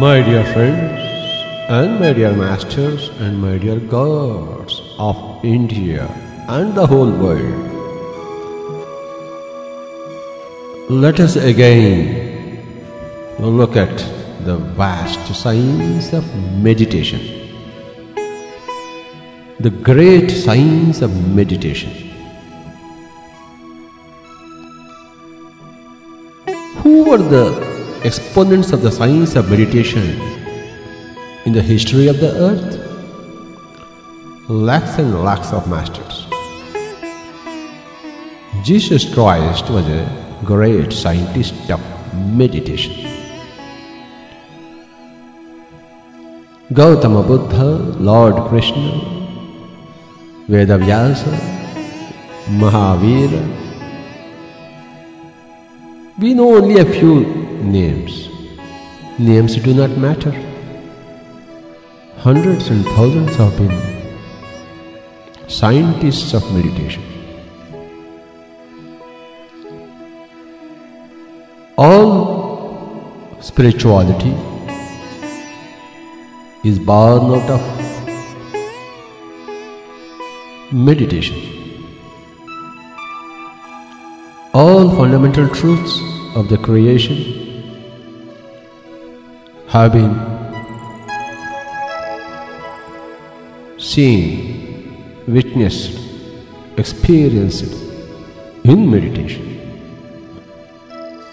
My dear friends, and my dear masters, and my dear gods of India and the whole world, let us again look at the vast science of meditation, the great science of meditation. Who were the exponents of the science of meditation in the history of the earth? Lakhs and lakhs of masters. Jesus Christ was a great scientist of meditation. Gautama Buddha, Lord Krishna, Vedavyasa, Mahavira. We know only a few names. Names do not matter. Hundreds and thousands have been scientists of meditation. All spirituality is born out of meditation. All fundamental truths of the creation have been seen, witnessed, experienced in meditation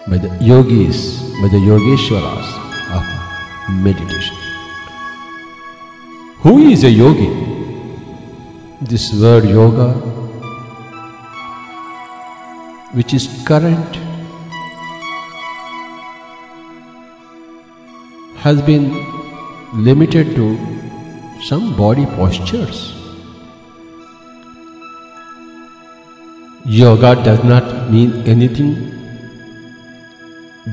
by the yogis, by the yogeshwaras of meditation. Who is a yogi? This word yoga, which is current, has been limited to some body postures. Yoga does not mean anything,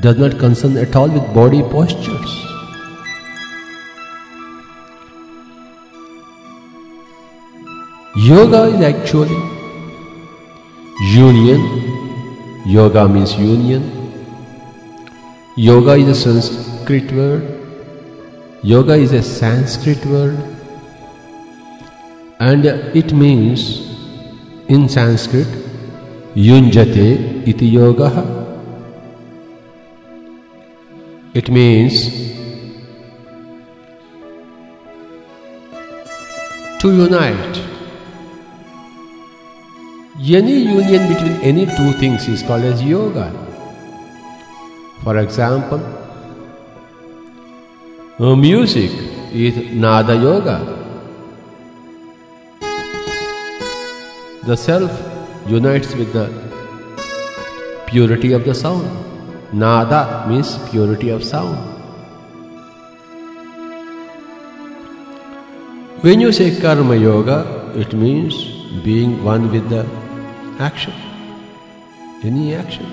does not concern at all with body postures. Yoga is actually union. Yoga means union. Yoga is a Sanskrit word. Yoga is a Sanskrit word. And it means in Sanskrit yunjate iti yoga. It means to unite. Any union between any two things is called as yoga. For example, music is nada yoga. The self unites with the purity of the sound. Nada means purity of sound. When you say karma yoga, it means being one with the action, any action.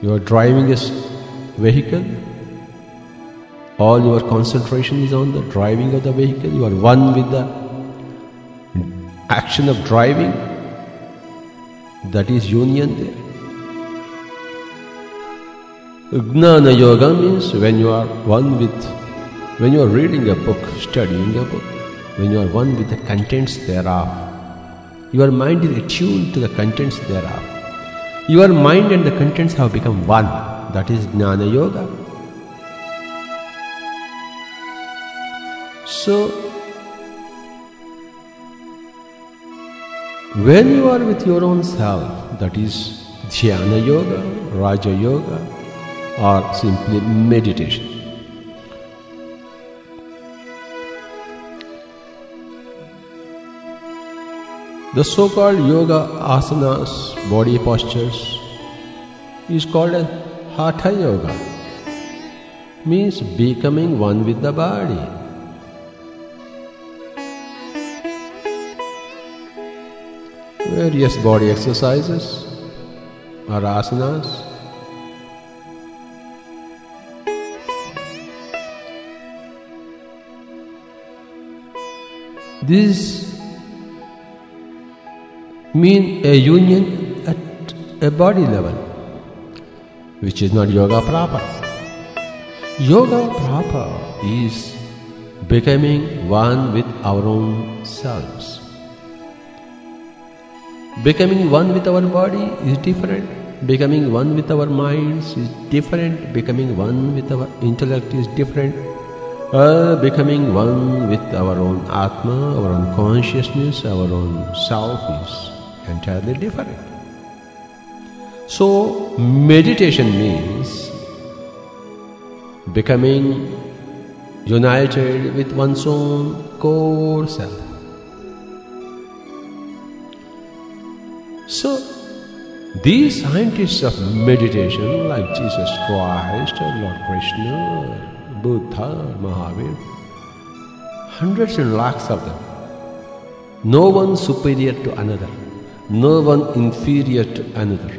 You are driving a vehicle, all your concentration is on the driving of the vehicle, you are one with the action of driving, that is union there. Gnana Yoga means when you are one with, when you are reading a book, studying a book, when you are one with the contents thereof. Your mind is attuned to the contents thereof. Your mind and the contents have become one. That is Jnana Yoga. So, when you are with your own self, that is Dhyana Yoga, Raja Yoga, or simply meditation. The so called yoga asanas, body postures, is called as Hatha Yoga, means becoming one with the body. Various body exercises or asanas. These mean a union at a body level, which is not yoga proper. Yoga proper is becoming one with our own selves. Becoming one with our body is different. Becoming one with our minds is different. Becoming one with our intellect is different. Uh, becoming one with our own Atma, our own consciousness, our own self is entirely different. So, meditation means becoming united with one's own core self. So, these scientists of meditation, like Jesus Christ, Lord Krishna, Buddha, Mahavir, hundreds and lakhs of them, no one superior to another, no one inferior to another.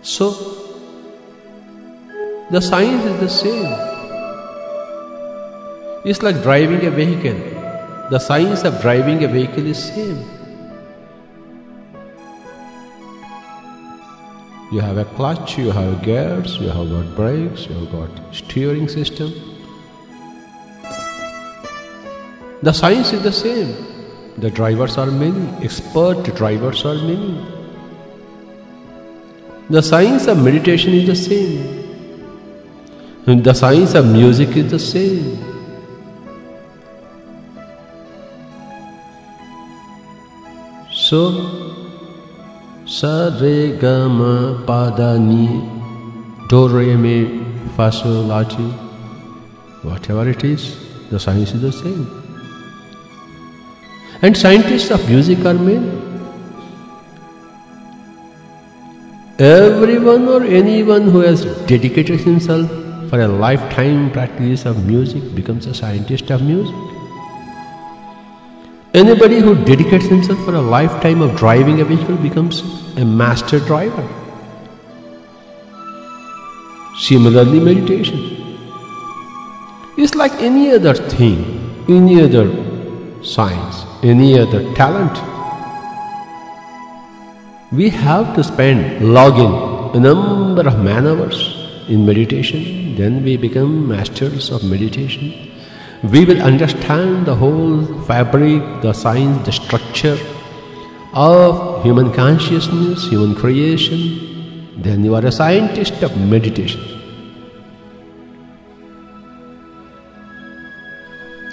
So, the science is the same. It's like driving a vehicle. The science of driving a vehicle is same. You have a clutch, you have gears, you have got brakes, you have got steering system. The science is the same. The drivers are many, expert drivers are many. The science of meditation is the same. The science of music is the same. So, sa re ga ma pa da ni do re fa so la ti whatever it is, the science is the same. And scientists of music are men. Everyone or anyone who has dedicated himself for a lifetime practice of music becomes a scientist of music. Anybody who dedicates himself for a lifetime of driving a vehicle becomes a master driver. Similarly, meditation is like any other thing, any other science, any other talent we have to spend, log in a number of man hours in meditation, then we become masters of meditation. We will understand the whole fabric, the science, the structure of human consciousness, human creation. Then you are a scientist of meditation.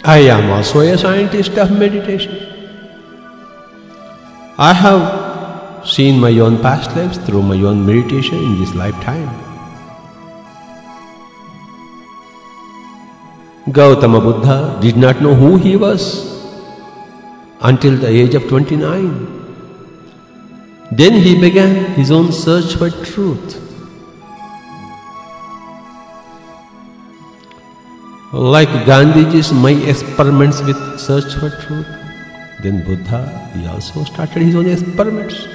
I am also a scientist of meditation. I have seen my own past lives through my own meditation in this lifetime. Gautama Buddha did not know who he was until the age of 29. Then he began his own search for truth. Like Gandhiji's my experiments with search for truth, then Buddha he also started his own experiments.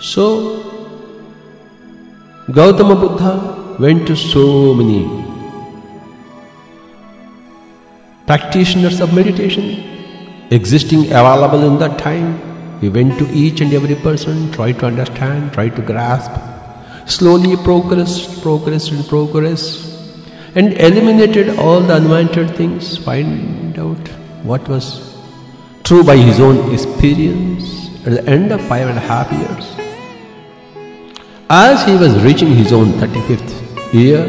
So, Gautama Buddha went to so many practitioners of meditation existing available in that time. He went to each and every person, tried to understand, tried to grasp, slowly progressed, progressed, and progressed, and eliminated all the unwanted things, find out what was true by his own experience at the end of five and a half years. As he was reaching his own 35th year,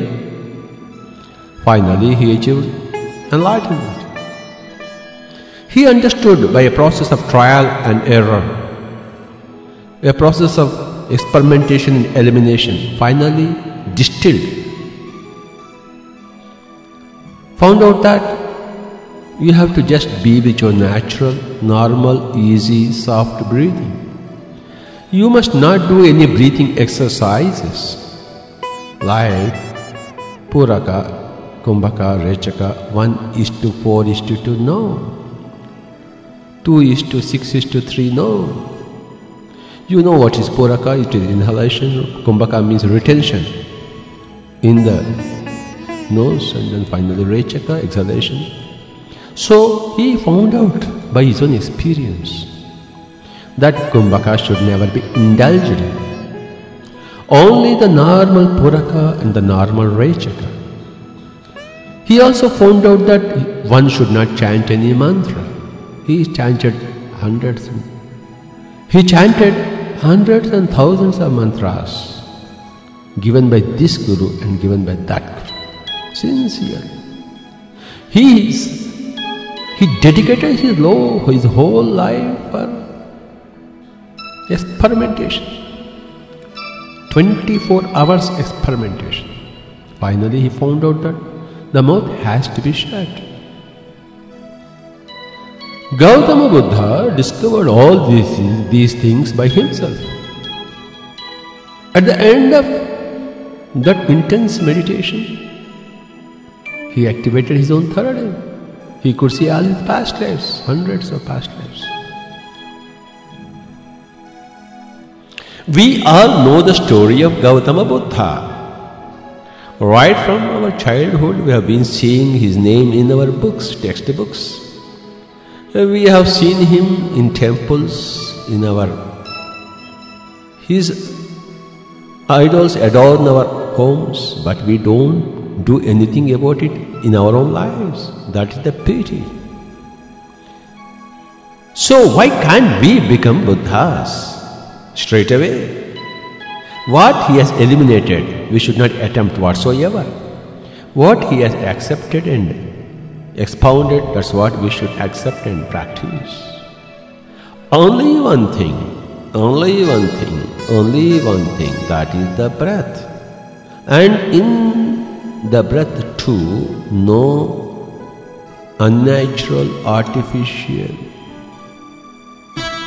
finally he achieved enlightenment. He understood by a process of trial and error, a process of experimentation and elimination, finally distilled, found out that you have to just be with your natural, normal, easy, soft breathing. You must not do any breathing exercises like Puraka, Kumbhaka, Rechaka, 1 is to 4 is to 2, no. 2 is to 6 is to 3, no. You know what is Puraka? It is inhalation. Kumbhaka means retention in the nose and then finally Rechaka, exhalation. So he found out by his own experience that Kumbhaka should never be indulged in. Only the normal Puraka and the normal Rechaka. He also found out that one should not chant any mantra. He chanted hundreds. He chanted hundreds and thousands of mantras given by this Guru and given by that Guru. Sincerely. He is, he dedicated his, low, his whole life for experimentation. 24 hours experimentation. Finally, he found out that the mouth has to be shut. Gautama Buddha discovered all these, these things by himself. At the end of that intense meditation, he activated his own third eye. He could see all his past lives, hundreds of past lives. We all know the story of Gautama Buddha. Right from our childhood, we have been seeing his name in our books, textbooks. We have seen him in temples, in our. His idols adorn our homes, but we don't do anything about it in our own lives. That is the pity. So, why can't we become Buddhas straight away? What he has eliminated, we should not attempt whatsoever. What he has accepted and expounded, that's what we should accept and practice. Only one thing, only one thing, only one thing, that is the breath. And in the breath too, no unnatural, artificial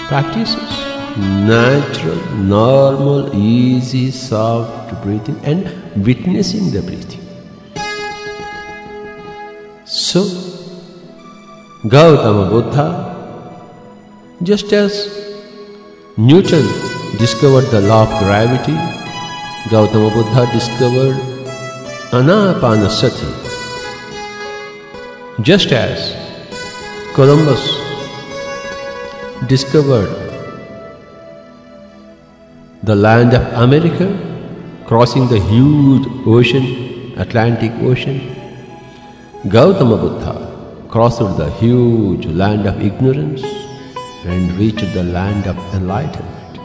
practices natural, normal, easy, soft breathing and witnessing the breathing. So, Gautama Buddha, just as Newton discovered the law of gravity, Gautama Buddha discovered Anapanasati. Just as Columbus discovered the land of America, crossing the huge ocean, Atlantic Ocean. Gautama Buddha crossed the huge land of ignorance and reached the land of enlightenment.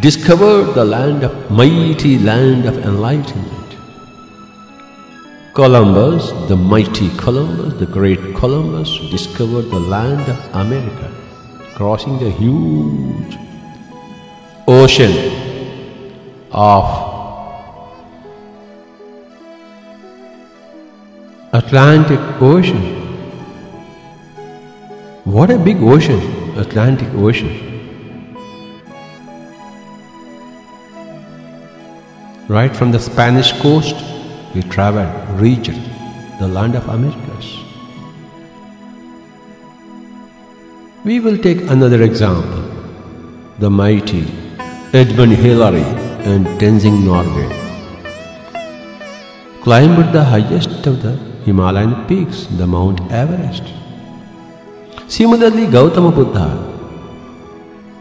Discovered the land of mighty land of enlightenment. Columbus, the mighty Columbus, the great Columbus, discovered the land of America, crossing the huge ocean of Atlantic Ocean. What a big ocean, Atlantic Ocean. Right from the Spanish coast, we traveled, reached the land of Americas. We will take another example the mighty Edmund Hillary and Tenzing Norgay climbed the highest of the Himalayan peaks, the Mount Everest. Similarly, Gautama Buddha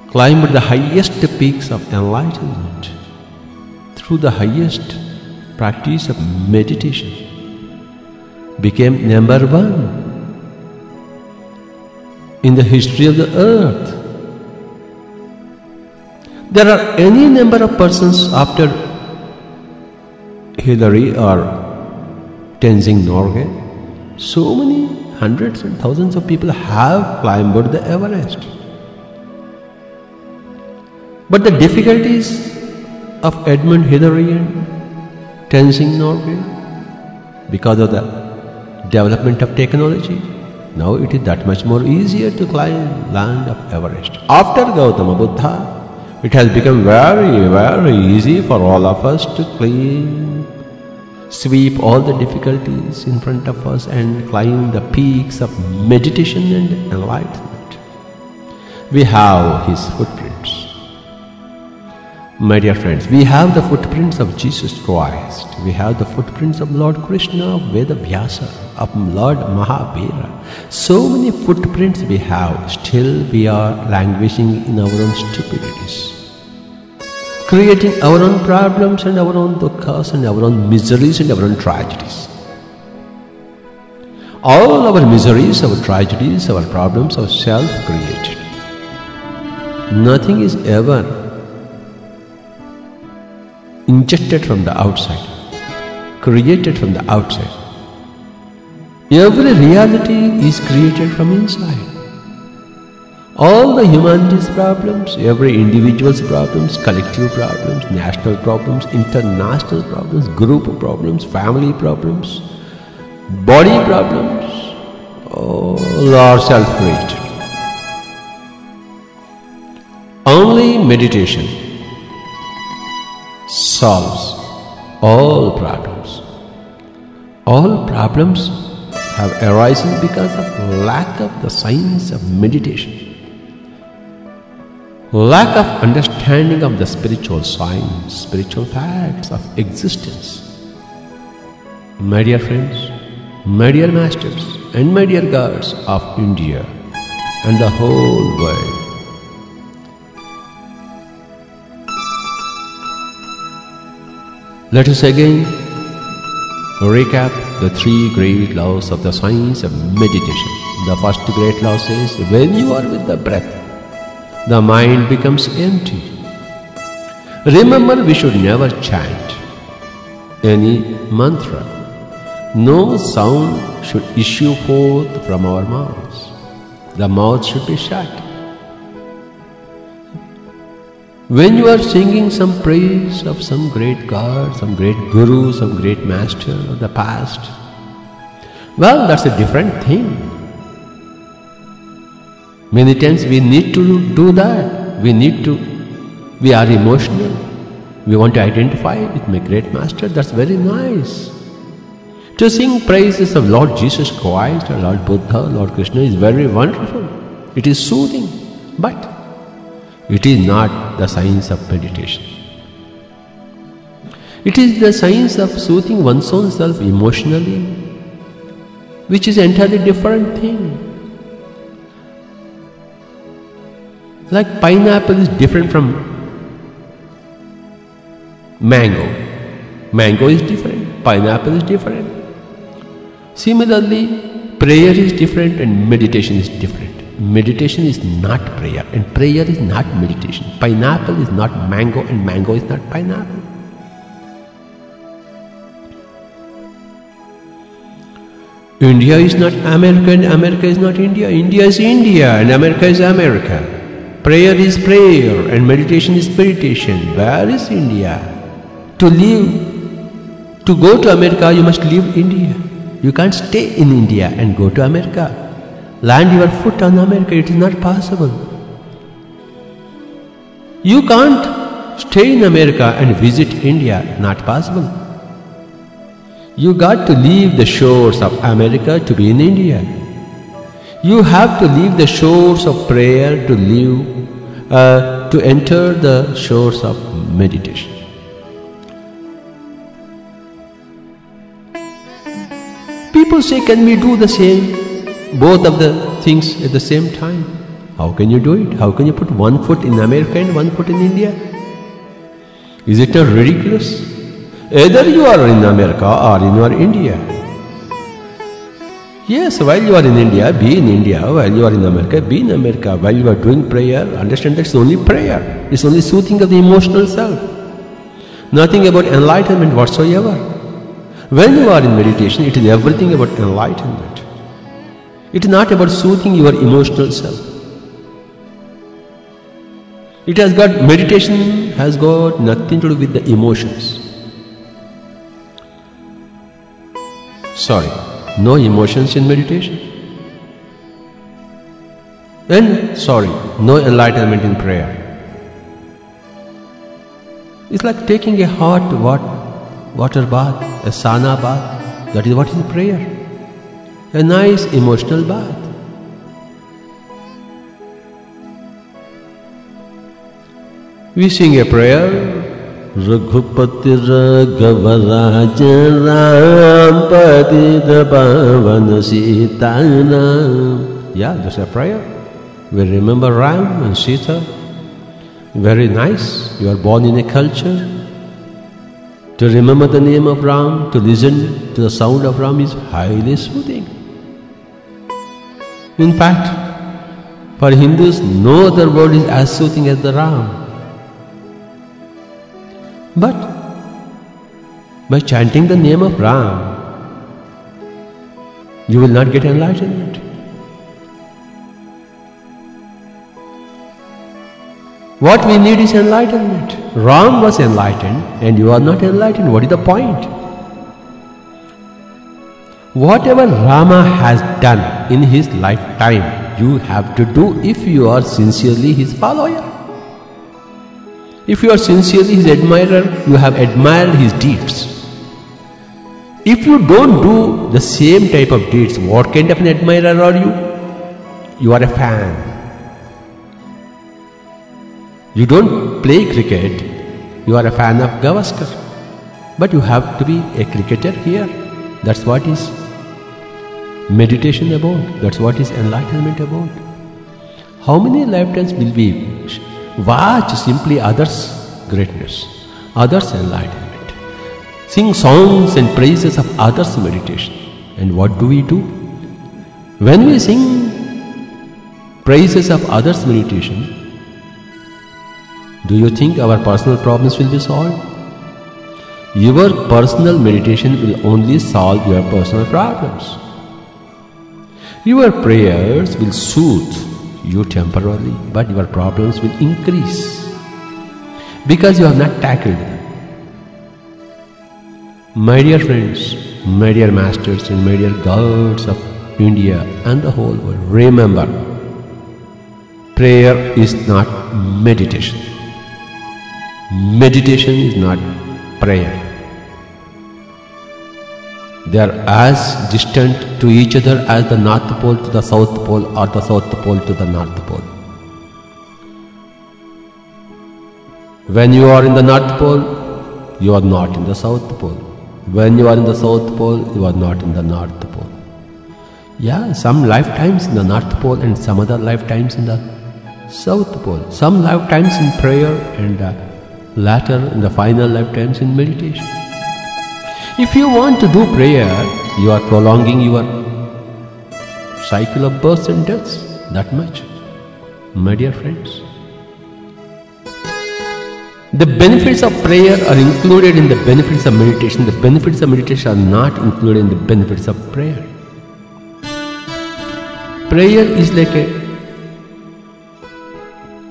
climbed the highest peaks of enlightenment through the highest practice of meditation, became number one in the history of the earth. There are any number of persons after Hillary or Tenzing Norgay. So many hundreds and thousands of people have climbed the Everest. But the difficulties of Edmund Hillary and Tenzing Norgay, because of the development of technology, now it is that much more easier to climb land of Everest. After Gautama Buddha, it has become very, very easy for all of us to clean, sweep all the difficulties in front of us and climb the peaks of meditation and enlightenment. We have his footprints. My dear friends, we have the footprints of Jesus Christ. We have the footprints of Lord Krishna, of Veda Vyasa, of Lord Mahavira. So many footprints we have, still we are languishing in our own stupidities. Creating our own problems and our own dukkha and our own miseries and our own tragedies. All our miseries, our tragedies, our problems are self created. Nothing is ever injected from the outside, created from the outside. Every reality is created from inside. All the humanity's problems, every individual's problems, collective problems, national problems, international problems, group problems, family problems, body problems, all are self created. Only meditation solves all problems. All problems have arisen because of lack of the science of meditation. Lack of understanding of the spiritual science, spiritual facts of existence. My dear friends, my dear masters, and my dear gods of India and the whole world. Let us again recap the three great laws of the science of meditation. The first great law says when you are with the breath, the mind becomes empty. Remember, we should never chant any mantra. No sound should issue forth from our mouths. The mouth should be shut. When you are singing some praise of some great God, some great Guru, some great Master of the past, well, that's a different thing. Many times we need to do that. We need to, we are emotional. We want to identify with my great Master. That's very nice. To sing praises of Lord Jesus Christ or Lord Buddha, Lord Krishna is very wonderful. It is soothing. But it is not the science of meditation. It is the science of soothing one's own self emotionally, which is entirely different thing. Like pineapple is different from mango. Mango is different, pineapple is different. Similarly, prayer is different and meditation is different. Meditation is not prayer, and prayer is not meditation. Pineapple is not mango, and mango is not pineapple. India is not America, and America is not India. India is India, and America is America. Prayer is prayer, and meditation is meditation. Where is India? To live, to go to America, you must leave India. You can't stay in India and go to America land your foot on America. It is not possible. You can't stay in America and visit India. Not possible. You got to leave the shores of America to be in India. You have to leave the shores of prayer to live, uh, to enter the shores of meditation. People say, Can we do the same? both of the things at the same time. How can you do it? How can you put one foot in America and one foot in India? Is it not ridiculous? Either you are in America or you are in India. Yes, while you are in India, be in India. While you are in America, be in America. While you are doing prayer, understand that it's only prayer. It's only soothing of the emotional self. Nothing about enlightenment whatsoever. When you are in meditation, it is everything about enlightenment. It is not about soothing your emotional self. It has got meditation has got nothing to do with the emotions. Sorry, no emotions in meditation. And sorry, no enlightenment in prayer. It's like taking a hot water bath, a sauna bath. That is what is prayer a nice emotional bath. We sing a prayer. Raghupati Raghavaraj Ram Patita Pavana Sitaram. Yeah, that's a prayer. We remember Ram and Sita. Very nice. You are born in a culture. To remember the name of Ram, to listen to the sound of Ram is highly soothing. In fact, for Hindus, no other word is as soothing as the Ram. But by chanting the name of Ram, you will not get enlightenment. What we need is enlightenment. Ram was enlightened and you are not enlightened. What is the point? Whatever Rama has done in his lifetime, you have to do if you are sincerely his follower. If you are sincerely his admirer, you have admired his deeds. If you don't do the same type of deeds, what kind of an admirer are you? You are a fan. You don't play cricket, you are a fan of Gavaskar. But you have to be a cricketer here. That's what is meditation about. That's what is enlightenment about. How many lifetimes will we Watch simply others' greatness, others' enlightenment. Sing songs and praises of others' meditation. And what do we do? When we sing praises of others' meditation, do you think our personal problems will be solved? Your personal meditation will only solve your personal problems. Your prayers will soothe you temporarily, but your problems will increase because you have not tackled them. My dear friends, my dear masters, and my dear gods of India and the whole world, remember prayer is not meditation. Meditation is not prayer. They are as distant to each other as the North Pole to the South Pole or the South Pole to the North Pole. When you are in the North Pole, you are not in the South Pole. When you are in the South Pole, you are not in the North Pole. Yeah, some lifetimes in the North Pole and some other lifetimes in the South Pole. Some lifetimes in prayer and uh, latter in the final lifetimes in meditation. If you want to do prayer, you are prolonging your cycle of births and deaths that much, my dear friends. The benefits of prayer are included in the benefits of meditation. The benefits of meditation are not included in the benefits of prayer. Prayer is like a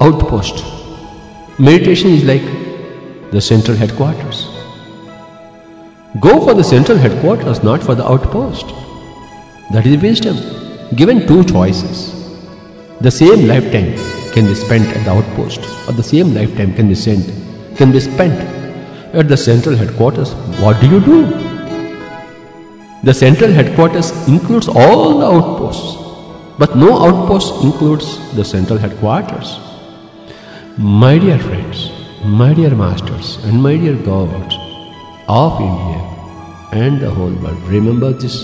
outpost. Meditation is like the central headquarters. Go for the central headquarters, not for the outpost. That is wisdom. Given two choices, the same lifetime can be spent at the outpost, or the same lifetime can be sent, can be spent at the central headquarters. What do you do? The central headquarters includes all the outposts, but no outpost includes the central headquarters. My dear friends, my dear masters, and my dear gods, of India and the whole world. Remember this.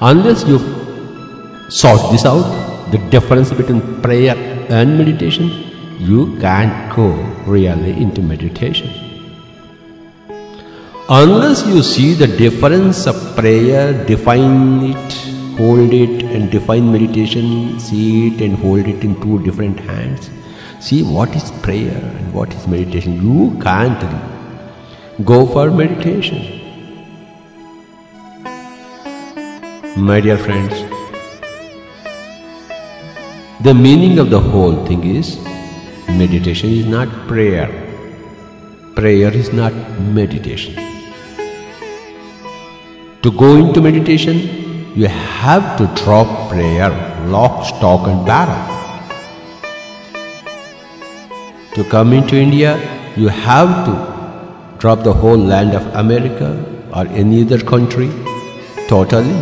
Unless you sort this out, the difference between prayer and meditation, you can't go really into meditation. Unless you see the difference of prayer, define it, hold it, and define meditation, see it and hold it in two different hands. See what is prayer and what is meditation. You can't Go for meditation. My dear friends, the meaning of the whole thing is meditation is not prayer. Prayer is not meditation. To go into meditation, you have to drop prayer, lock, stock, and barrel. To come into India, you have to drop the whole land of America or any other country totally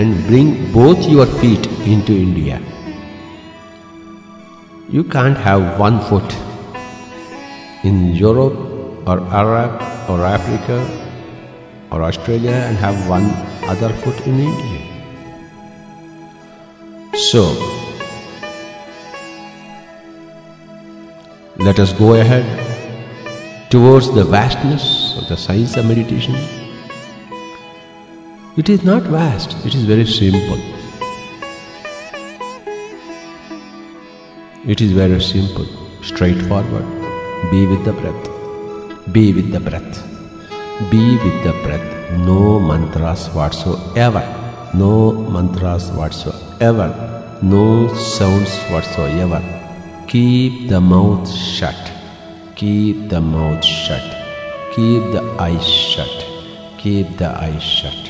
and bring both your feet into India. You can't have one foot in Europe or Arab or Africa or Australia and have one other foot in India. So, let us go ahead towards the vastness of the science of meditation. It is not vast, it is very simple. It is very simple, straightforward. Be with the breath. Be with the breath. Be with the breath. No mantras whatsoever. No mantras whatsoever. No sounds whatsoever. Keep the mouth shut. Keep the mouth shut. Keep the eyes shut. Keep the eyes shut.